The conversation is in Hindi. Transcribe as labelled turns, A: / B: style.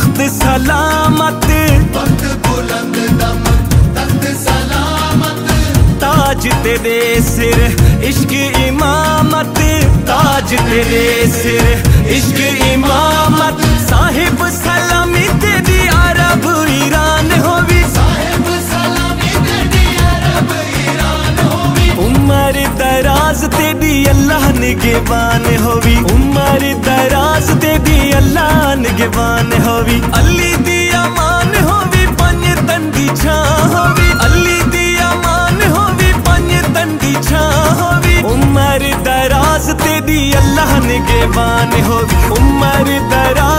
A: तख्त सलामत।
B: बुलंद तख्त सलामत।
A: ताज तेरे सिर इश्क इमामत। ताज तेरे सिर इश्क इमामत। साहिब सलामी तेरी अरब ईरान होवी।
B: साहेब सलामी तेरी अरब ईरान होवी।
A: उमर दराज तेरी अल्लाह निगेबान होवी। उमर दराज होवी अली दिया मान होवी, पंज तंदी छां होवी। अली दिया मान होवी, पंज तंदी छां होवी। उमर दराज तेरी अल्लाह निगेबान होवी। उमर दराज